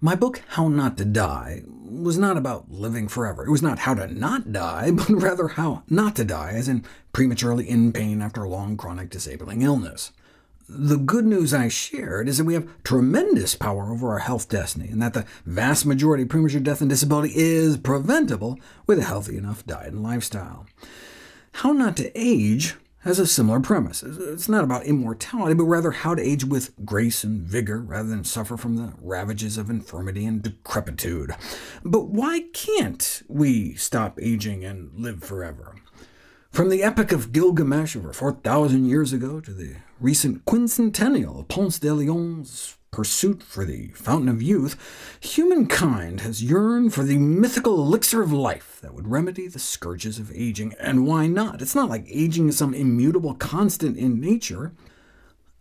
My book, How Not to Die, was not about living forever. It was not how to not die, but rather how not to die, as in prematurely in pain after a long chronic disabling illness. The good news I shared is that we have tremendous power over our health destiny, and that the vast majority of premature death and disability is preventable with a healthy enough diet and lifestyle. How not to age has a similar premise. It's not about immortality, but rather how to age with grace and vigor, rather than suffer from the ravages of infirmity and decrepitude. But why can't we stop aging and live forever? From the Epic of Gilgamesh over 4,000 years ago to the recent quincentennial of Ponce de Leon's pursuit for the fountain of youth, humankind has yearned for the mythical elixir of life that would remedy the scourges of aging. And why not? It's not like aging is some immutable constant in nature.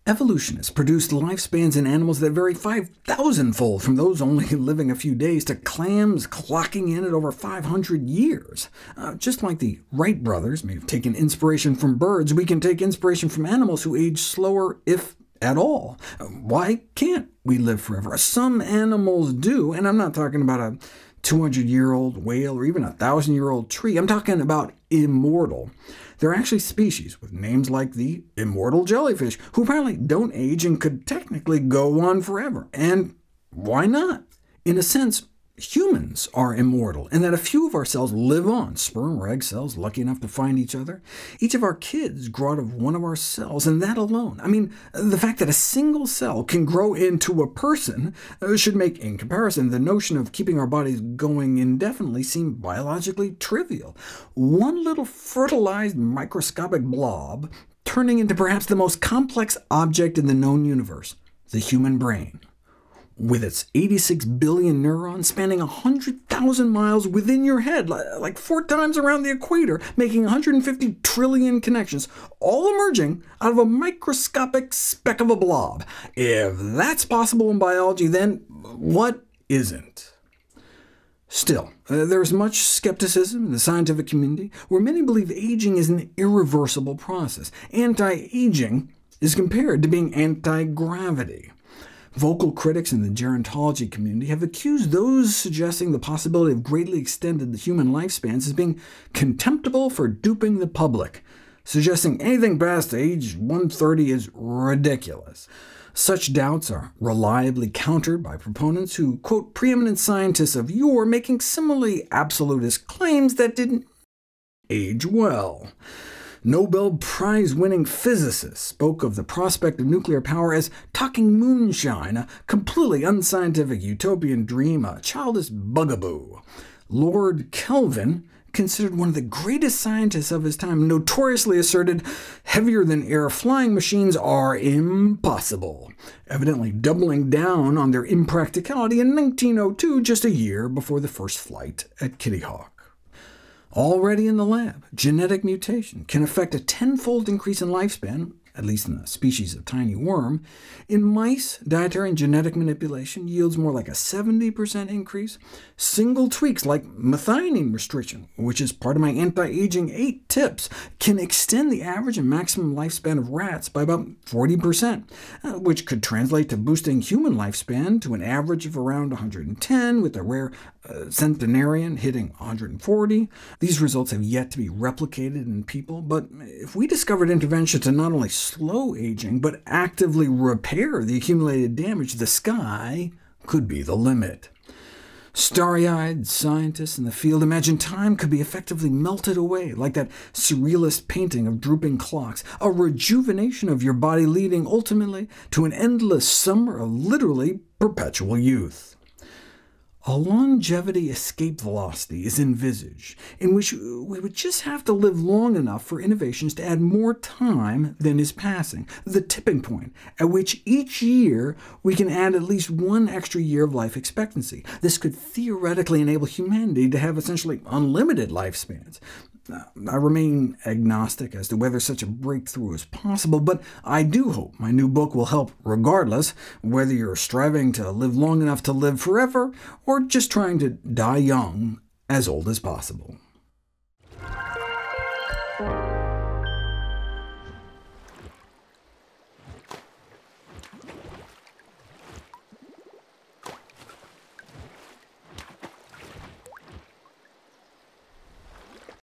Evolutionists produced lifespans in animals that vary 5,000-fold from those only living a few days to clams clocking in at over 500 years. Uh, just like the Wright brothers may have taken inspiration from birds, we can take inspiration from animals who age slower, if at all. Why can't we live forever? Some animals do, and I'm not talking about a 200-year-old whale or even a 1,000-year-old tree. I'm talking about immortal. There are actually species with names like the immortal jellyfish, who apparently don't age and could technically go on forever. And why not? In a sense, humans are immortal, and that a few of our cells live on, sperm or egg cells lucky enough to find each other. Each of our kids grow out of one of our cells, and that alone. I mean, the fact that a single cell can grow into a person uh, should make, in comparison, the notion of keeping our bodies going indefinitely seem biologically trivial. One little fertilized microscopic blob turning into perhaps the most complex object in the known universe, the human brain with its 86 billion neurons spanning 100,000 miles within your head, like four times around the equator, making 150 trillion connections, all emerging out of a microscopic speck of a blob. If that's possible in biology, then what isn't? Still, uh, there is much skepticism in the scientific community, where many believe aging is an irreversible process. Anti-aging is compared to being anti-gravity. Vocal critics in the gerontology community have accused those suggesting the possibility of greatly extended human lifespans as being contemptible for duping the public, suggesting anything past age 130 is ridiculous. Such doubts are reliably countered by proponents who quote preeminent scientists of yore making similarly absolutist claims that didn't age well. Nobel Prize-winning physicists spoke of the prospect of nuclear power as talking moonshine, a completely unscientific utopian dream, a childish bugaboo. Lord Kelvin, considered one of the greatest scientists of his time, notoriously asserted heavier-than-air flying machines are impossible, evidently doubling down on their impracticality in 1902, just a year before the first flight at Kitty Hawk. Already in the lab, genetic mutation can affect a tenfold increase in lifespan at least in a species of tiny worm. In mice, dietary and genetic manipulation yields more like a 70% increase. Single tweaks like methionine restriction, which is part of my anti-aging 8 tips, can extend the average and maximum lifespan of rats by about 40%, uh, which could translate to boosting human lifespan to an average of around 110, with a rare uh, centenarian hitting 140. These results have yet to be replicated in people, but if we discovered intervention to not only slow aging, but actively repair the accumulated damage, the sky could be the limit. Starry-eyed scientists in the field imagine time could be effectively melted away, like that surrealist painting of drooping clocks, a rejuvenation of your body leading ultimately to an endless summer of literally perpetual youth. A longevity escape velocity is envisaged, in which we would just have to live long enough for innovations to add more time than is passing, the tipping point, at which each year we can add at least one extra year of life expectancy. This could theoretically enable humanity to have essentially unlimited lifespans. I remain agnostic as to whether such a breakthrough is possible, but I do hope my new book will help regardless, whether you're striving to live long enough to live forever, or just trying to die young, as old as possible.